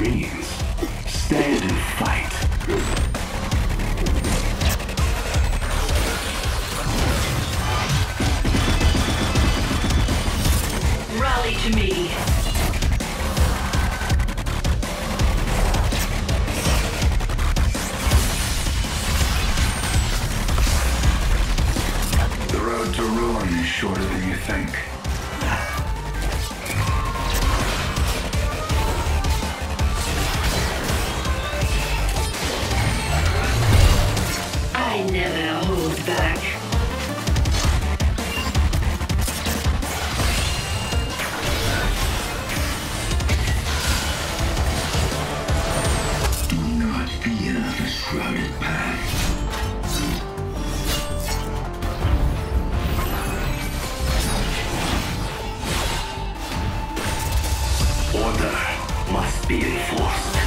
Marines, stand and fight. Rally to me. The road to ruin is shorter than you think. back. Do not fear the shrouded path. Order must be enforced.